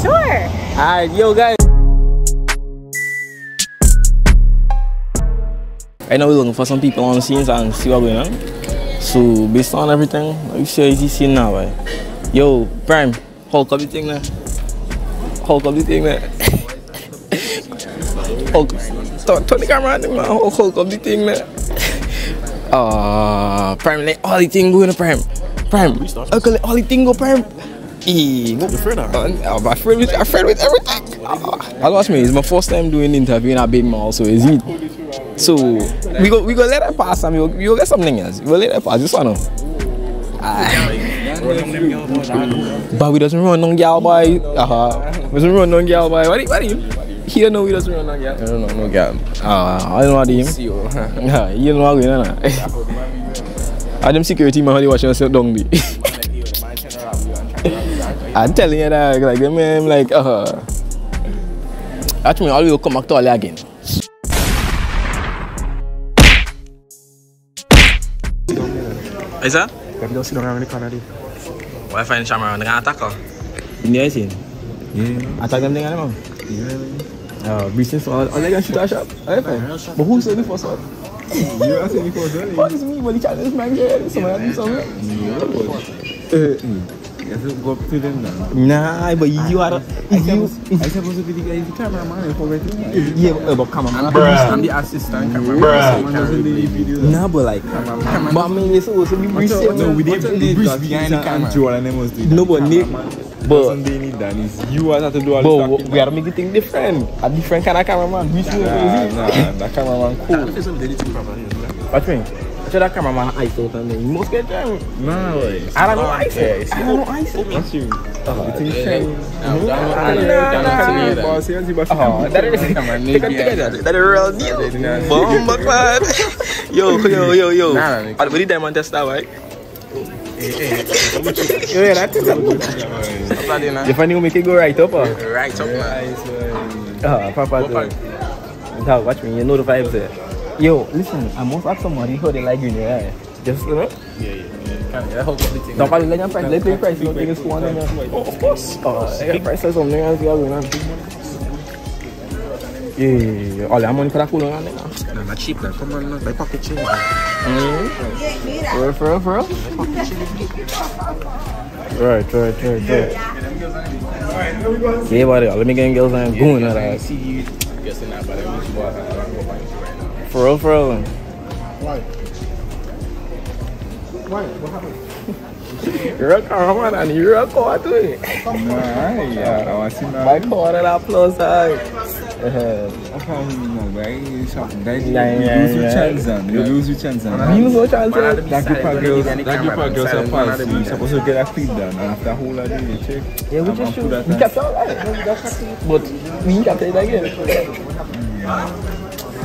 Sure. Alright, yo guys. Right now we're looking for some people on the scenes and see what's going on. So based on everything, like you say easy scene now, right? Yo, Prime, Hulk up the thing there. Hulk up the thing there. Hulk, turn, turn the camera on, man. Hulk, Hulk up the thing there. Ah, Prime, let all the thing go in the Prime. Prime, okay, let all the thing go, Prime. Eh, no, Your friend, huh? uh, my friend with, my friend with everything. Uh, watch me. It's my first time doing interview in a big mall, so is it? So we go we go let that pass and we go, we go get something else. We go let that pass. Just wanna. But we doesn't run on gal boy. Uh huh. We doesn't run on gal boy. What do you, what do you? He don't know we doesn't run on gal. I don't know, no gal. Ah, I don't know what him. See you. Yeah, you know what going on. I them security man how they watch yourself down. I'm telling you that like them man like uh Actually, all will come back to all again. Is that? Let me just sit down around the corner there. Why find Shamara? They're gonna attack her. In the scene. Yeah. Attack them thing animal. Yeah. Uh, business all, all they can shoot a shot. Okay, fine. But who said the first one? You are saying because only. What is me? But the challenge man get somebody do something. Yeah, but. You have to go up to them now. Nah, but you are I you. I supposed to be the guy, the cameraman, I forget it. Yeah, uh, but come on, I'm, man. I'm the assistant cameraman. Someone doesn't do the video. Nah, but like, but I mean, you're supposed to be What's reset. No, we didn't the breeze behind the control and them was doing No, but Nick, but Doesn't they need that? It's you have to do all but this we gotta make the thing different. A different kind of cameraman. We see Nah, what nah, that cameraman cool. What you mean? I that cameraman ice and then you must get them. Nah, boy. I don't know ice it. I don't know ice it. What's you? Uh. Oh, is that is real deal. Bomba clad. Yo, yo, yo, yo. Are we diamond tester, right? Yeah, that is a You find you make it go right up. Right up, man. Ah, Papa. Watch me. You know the vibes there. Yo, listen. I must ask somebody how they like you in your eye. Just you know. Yeah, yeah, yeah. I hope everything. Don't probably let your price. Let your price. You think it's one and Oh, of course. Uh, let your price or something else. You are going on. Yeah, yeah, yeah. All that money for that cool on there. Nah, not cheap, nah. Come on, nah. Buy pocket change. Mm-hmm. For real, for real, for real? Right, right, right, right. Yeah, buddy, let me get in girls and going at that. see you guessing that, but I'm just For real, for real. Why? Why? What happened? You're a cameraman and you're a car to it. Nah, yeah, I want to see My that. car at that plus side. Uh, I can't remember, right? Something. That you Yeah, yeah, lose your chance, then. You lose your chance, then. you no chance. That eh? group of girls, that group of girls are fast. You're supposed to get a clip done, and after a whole lot of day, check. Yeah, we I'm just gonna shoot. put that We kept on right. But we kept it again.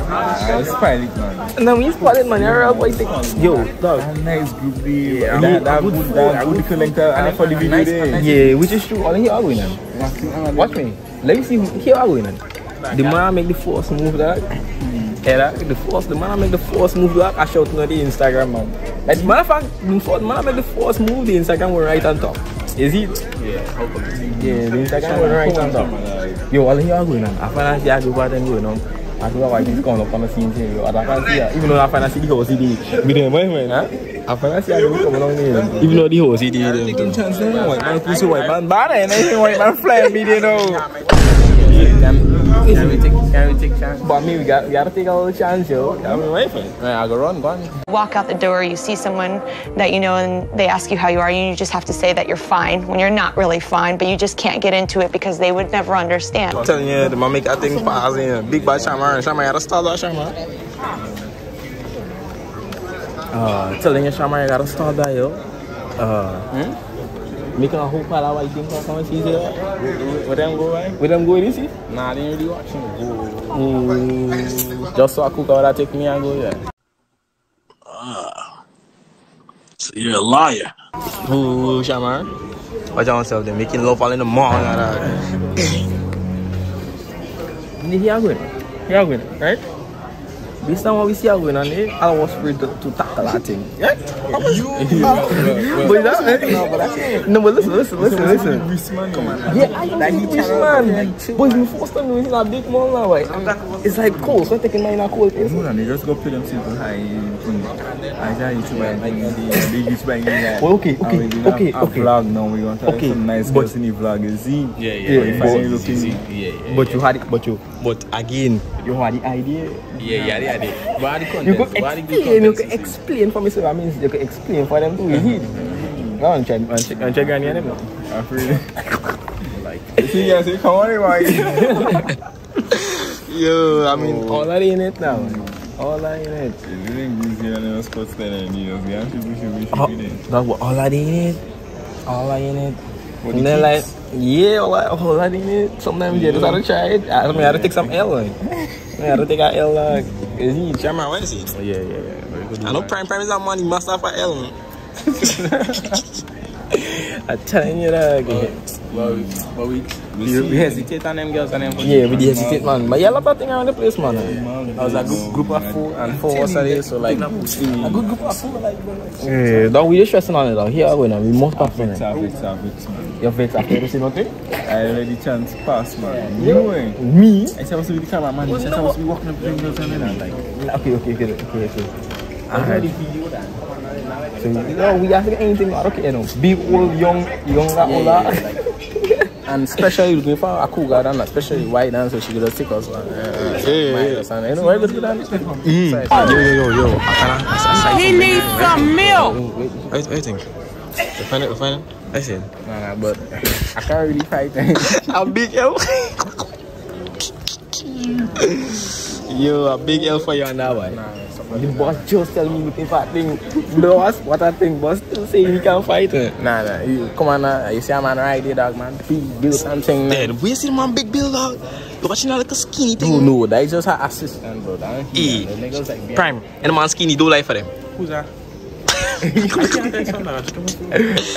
Ah, it's pilot, man. And then we spotted man, you're a boy think, yo, dog. That nice group there. Yeah, that, that, good good, food, that good good collector and for the video there. Yeah, we just shoot all here are going on. Watch me. Let me see who here are going on. The man make the force move that. Yeah, that, the force, the man make the force move that. I shout on the Instagram man. Like matter of fact, the force, man make the force move the Instagram one right on top. Is it? Yeah, how come? Yeah, the Instagram one right on top. Yo, all here are going on. I find out I go back and you know. I feel like he's going up on the scene here. Yo, and I can see her. Even though I find I see the whole CD. Me there, my man, huh? I find I see her come along there. Even though the whole CD there. Taking chance there. White man, pussy white man, bad and anything white man me there now. Can we take, can we take chance? But me, we got, we gotta take a little chance, yo. I mean, wait for it. Right, I go run, go on. Walk out the door, you see someone that you know, and they ask you how you are, and you just have to say that you're fine when you're not really fine, but you just can't get into it because they would never understand. I'm telling you, the man make that thing pass in. Big bad Sharmar, and Sharmar had to start that Sharmar. Uh, telling you, Sharmar, you gotta start that, yo. Uh, hmm? Making a whole pile of white thing come and see here. Where them go, right? Where them going, you see? Nah, I didn't really watch him go. Mm, just so I cook out that take me and go, yeah. So you're a liar. Ooh, Sharmar. Watch out yourself, they're making love all in the morning and that. Here you going. Here you going, right? Based on what we see are going on there, eh? I was free to, to tackle that thing. Yeah? You, But that, eh? no, but that's no, but listen, listen, listen, listen. Risk man. Come on. Yeah, I know Like he's he rich cannot- man. like, But he's forced to know he's a big man now, right? It's like cold, so I'm taking mine a cold place. No, no, they just go pay themselves high. I got you to buy the biggest bang in there. Well, okay, okay, And okay, a, a okay. vlog now. We want to Okay, some nice but- girls in the vlog. You see? Yeah, yeah, Yeah, yeah. but- yeah, looking- yeah, yeah. But you had it, but you, But again, you had the idea. yeah, yeah, yeah, yeah. What are the You contents? could What are the good explain, you contents could you see? explain for me, so that means you could explain for them too. Mm-hmm. You see? No, I'm trying, I'm checking, I'm checking on them now. I'm free. Like, you see, guys, you come on, everybody. Yo, I mean, oh. all that in it now. All that in it. It's really easy and then Scott Steiner and you know, we have to wish you wish Oh, you did. that's what all that in it. All that in it. What And the then like, kicks? yeah, all that, all that in it. Sometimes you just have to try it. I mean, I had to take some L. Like. I had to take a L. Like. Is he? What is it? Yeah, yeah, yeah. I know Prime Prime is a money master for Ellen. I'm telling you that. But we, but we, we, we hesitate on them girls and them. Yeah, we hesitate, man. But yeah, a lot of things around the place, man. I was a good group of four and four was there, so like, a good group of four, like, Yeah, dog, we just stressing on it, dog. Here we now. We must pass fix, a fix, man. You're vexed after you see nothing? I already chance pass, man. You know, Me? I supposed to be the cameraman. He's supposed to be walking up the windows and then like. Okay, okay, okay, okay, okay. Alright. So, you know, we to get anything out of it, you know. Big, old, young, younger, older. And especially looking for a cool girl, and especially white dance, so she could just take us. Uh, yeah, yeah. And, you know, very good dance. Mm. Yo, yo, yo, yo. He needs some milk. What, what do you think? You find it? You find it? I said. Nah, nah, but I can't really fight. A big L. yo, a big L for you on that one. The boss just tell me looking for a thing. Boss, what I think, boss still saying he can't fight it. Nah, nah. You, come on now. You see a man right there, dog, man. He build something. Yeah, the way you see the man big build dog. You're watching that like a skinny thing. no, no, that is just her assistant, bro. That ain't Eh. he. The niggas like behind. Prime. And the man skinny do life for them. Who's that?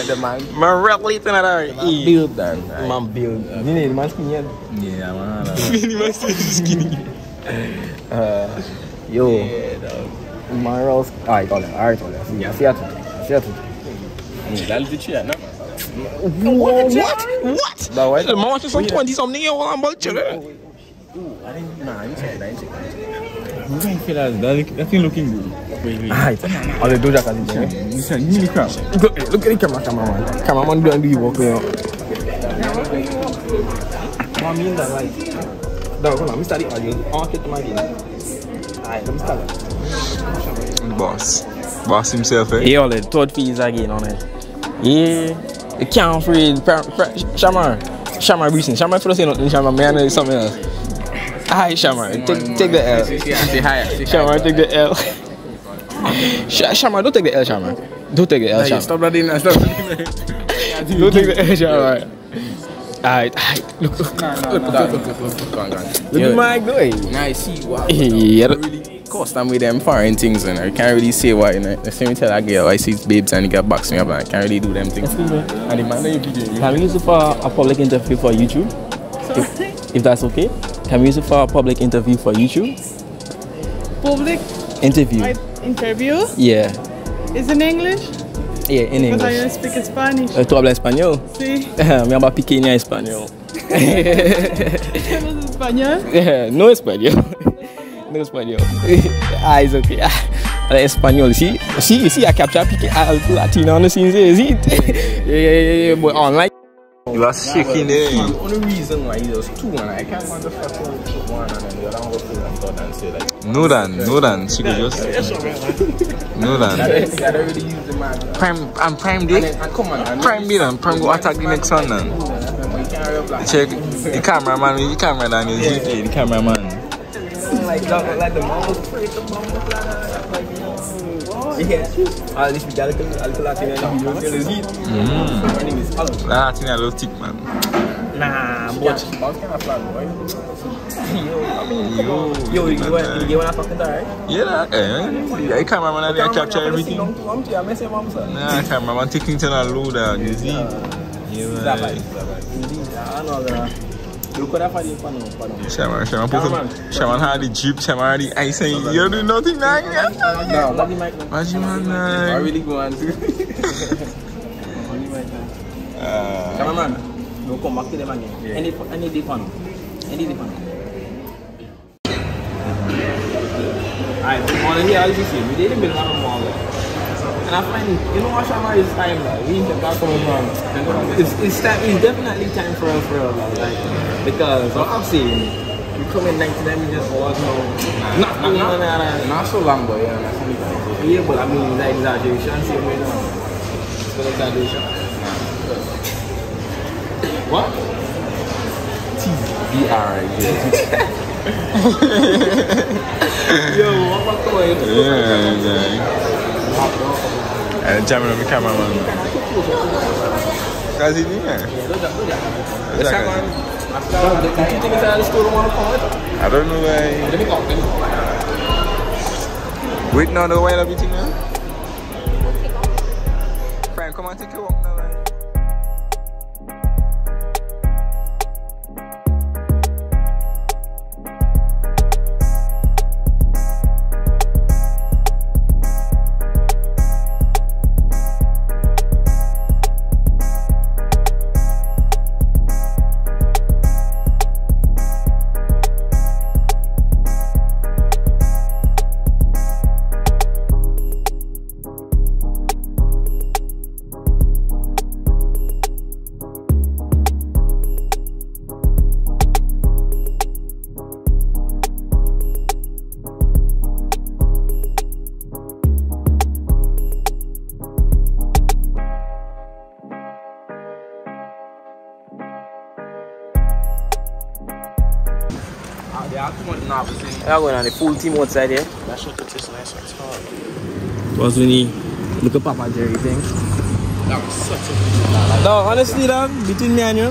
the man Man relating that already. Eh. build that. Man build. You know, the man skinny. yeah. yeah, man. man skinny. Uh, yo. Man, Ross. Alright, alright, alright, alright. See ya, see ya. too. See ya. too. That'll be true, no? What? What? But why? The man watching some 20 something here while I'm about to Nah, I ain't check, I ain't check. You don't feel that that, that thing looking good. Wait, wait. Alright. All the doja can do it. This is really crap. Look, look at the camera, cameraman. Cameraman do and do you work now. What I mean that like, dog, hold on, let me start the audio. I want to get my idea. Alright, let me start it. Boss. Boss himself, eh? Yeah, all the third fees again on it. Yeah, you can't afraid. Sharmar, Sharmar Breeson. Sharmar, if you don't say nothing, Sharmar, man, it's something else. Hi, Sharmar, take, take the L. Say. Sharmar, take the L. Sh- Sharmar, don't take the L, Sharmar. Don't take the L, Sharmar. Stop that in stop that in. Don't take the L, Sharmar. Alright, alright. Look, look, Look, look, look, look, look, go on, go on. look at my guy. Now I see what Yeah, really cost them with them foreign things and I can't really say what you know. The same tell that girl I see babes and he got box me up and I can't really do them things. And the man that you video Can we use it for a public interview for YouTube? If, if that's okay. Can we use it for a public interview for YouTube? Public Interview. I- interview Yeah. is in English, Yeah, in but I English. don't speak Spanish. Eh, Tu hablas español? Sí, Me habla pequeña español. ¿Hablas español? no español. No español. Ah, it's okay. Ah, habla español. See, see, see, I capture pique al Latino on the scene. See, yeah, yeah, yeah, yeah, but online. You are shaking there. The only reason why he does two and I can't want to fucking put one and then the other one go through and third and say like No dan, no dan. She could just. No dan. I gotta really use the man. Prime and Prime And day. then and come on and Prime day and Prime go attack the next one then. Check the cameraman, the cameraman is yeah. the cameraman. Like, like the the like, yeah. This at Latino in the video. See, my name is Alan. Thing little thick man. Nah, but Bounce kind of boy. Yo, yo, you want you want to fucking die? Yeah, eh? The cameraman I capture everything. I'm to I'm mom sir. Nah, cameraman taking to a load you see? Yeah, man. Indeed, I know that. Look what I find in front of me. Shaman, Shaman, put Cameraman. some, Shaman had the jeep, Shaman had the ice, and you do nothing now. No, not the mic. no. What you man? I really go on to. uh, Cameraman, don't come back to them again. Any, any dip on. Any dip on. Alright, on here, as you see, we didn't build one more. And I find, you know what Shama is time like, we need to back coming from. It's, it's, time, it's definitely time for us, for us, like, because what I'm saying, we come in 99 minutes for us now. Not, not, not, not, Not so long, but yeah, that's only yeah, but I mean, like exaggeration, same way now. It's for exaggeration. What? Yo, what about the way? yeah, yeah. And jamming on the cameraman. After the two things I don't know why. Wait, now the wild everything now. Frank, come on, take your walk now. man. I'm going on the full team outside here. That shit could taste nice and hard. Was when he look at Papa Jerry thing. That was such a Dog, honestly, dog, between me and you,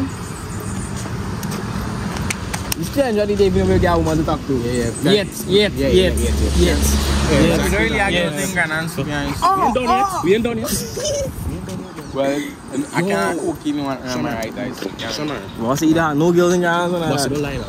it's strange that they even have a woman to talk to. Yeah, yeah. Yet, yet, Yeah, yet, yeah, yet, yeah, yet. Yeah, Yes. we don't really have Yes. anything Grand-Anse. We ain't done yet. We ain't done yet. Well, I can't cook in one of my right eyes. What's it that? No girls in your hands What's that? the line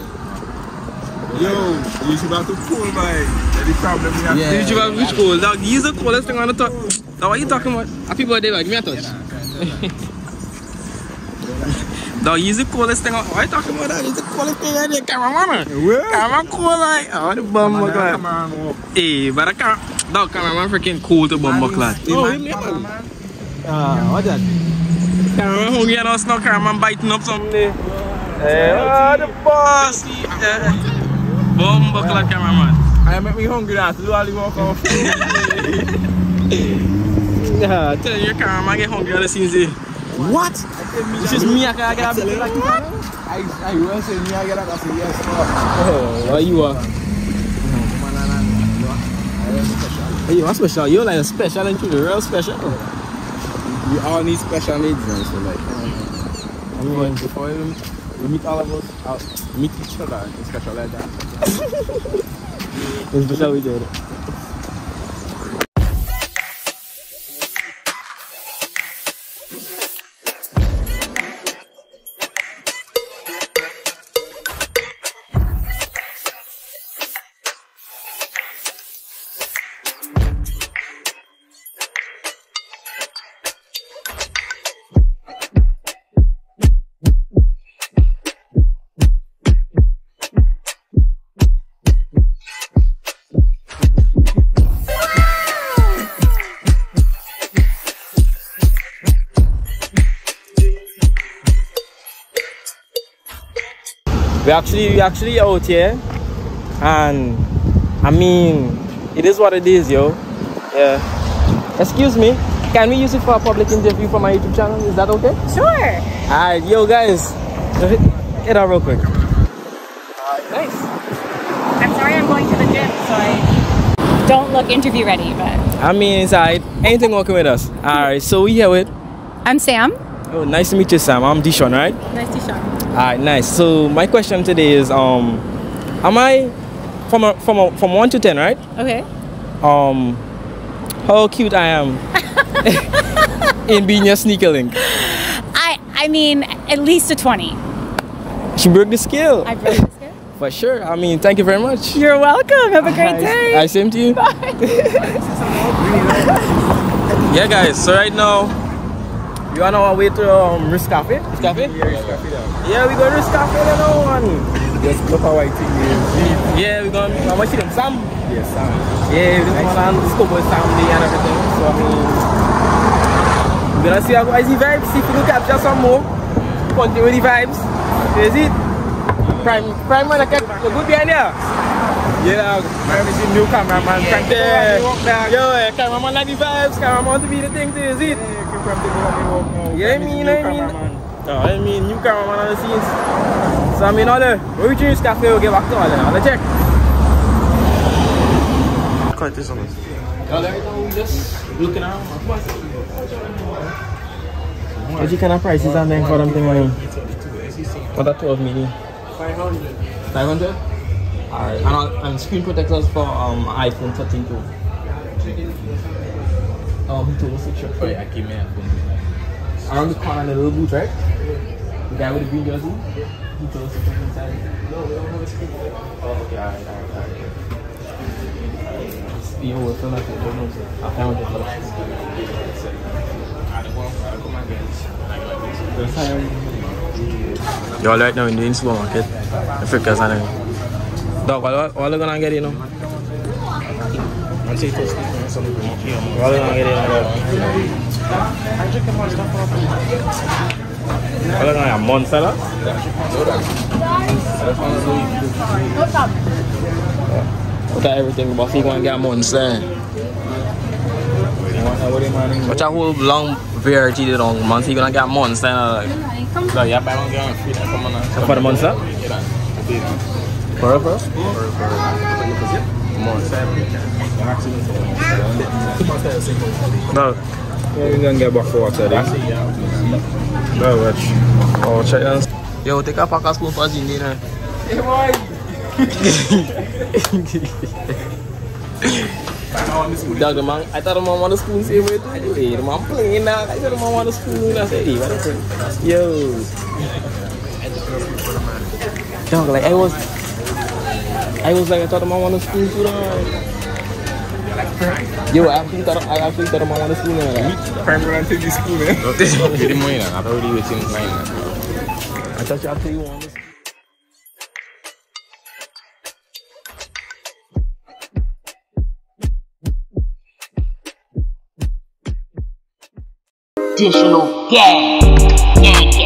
Yo, you should have to pull my. That's the problem we have. Yeah. Did you have which cool? Dog, use the coolest thing on the top. Dog, what you talking about? Happy birthday, dog. Give me a touch. Dog, use the coolest thing on. What you talking about? Dog? Use the coolest thing on the cameraman. Cameraman cool like. Oh, the bum buck like. Hey, but the cam. Dog, cameraman freaking cool to bum buck like. Oh, him, yeah, man. Ah, what that? Cameraman hungry and us now. Cameraman biting up something there. Hey, oh, the boss. Eh, Bum buck like cameraman. I make me hungry now to do all the work off. Yeah, tell you, cameraman get hungry on the scenes here. What? It's just me, I can get a bit like that. I, I will say me, I get that. I say yes. Oh, what you are? Hey, you are special. You're like a special and truly real special. We all need special needs, man. So like, I mean, before we, we meet all of us, out, meet each other, it's special like that. We. Actually we actually out here and I mean it is what it is yo. Yeah. Excuse me, can we use it for a public interview for my YouTube channel? Is that okay? Sure. Alright, yo guys. Hit out real quick. Nice. I'm sorry I'm going to the gym, so I don't look interview ready, but I mean inside. Anything working with us. Alright, so we here with I'm Sam. Oh nice to meet you Sam. I'm Dishon, right? Nice to show. Alright, nice. So my question today is um am I from a, from a, from one to ten, right? Okay. um how cute I am in being your sneaker link. I I mean at least a 20. She broke the scale. I broke the scale. For sure. I mean, thank you very much. You're welcome. Have a great day. I same to you. Bye. yeah, guys. So right now, we on our way to um, Rick's Cafe. Rick's Cafe? Yeah, it's coffee down. Yeah, we go to Rick's Cafe you know, man. Just look how thing is. Yeah, we gonna. How much them? Sam? Yes, Sam. Yeah, this one and this couple Sam Day and everything. So I mean, we're gonna see how is the vibes. See if we can capture some more. Continue the vibes. Is it? Prime, prime man, like, you good behind here. Yeah, man, is the new cameraman. You Yeah. there. Yo, eh, cameraman like the vibes. Cameraman to be the thing too, is it? Yeah, keep from the walk now. Yeah, I Prime is the mean, I mean. cameraman. No, I mean, new cameraman on the scenes. So I mean, all the, we reach cafe, we'll get back to all the, all the check. Cut this on us. All right, now we just looking around. What you kind of prices on them for them thing, man? What that 12 million? 500. 500? Alright, and, uh, and screen protectors for um iPhone 13 Pro. Um, two six shot for I came here. Around the corner, the little boot, right? The guy with the green jersey. He told us to come inside. No, we don't have a screen. Oh, okay, alright, alright, alright. Yo, we're filming like I found it. Yo, right now in the supermarket. Africa's and Dog, what, what are you gonna get, you know? I'll take this. Something here. What gonna get, you know? dog? I'm drinking more stuff off. What gonna get? Monster? dog? What are everything, but if you gonna get a monster. Watch uh, a whole long variety of long monster, you gonna get a monster. Like. So, yeah, but I don't get on free. Come on. For the monster? Get on. For real, for real? No. Yeah, we gonna get back for water then. No, watch. Oh, check that. Yo, take a pack of spoon for Zindi now. Dog, the man, I thought the man want a spoon same way too. Hey, the man playing now. I said the man want a spoon. I said, hey, what? Yo. Dog, like I was, I was like, I thought the man want a spoon too. Dog. Yo, I actually thought, I actually thought the man want a spoon. Like. Prime gonna take this spoon, eh? Get him money now. I thought he was in line. I thought you actually wanted a spoon. additional gas.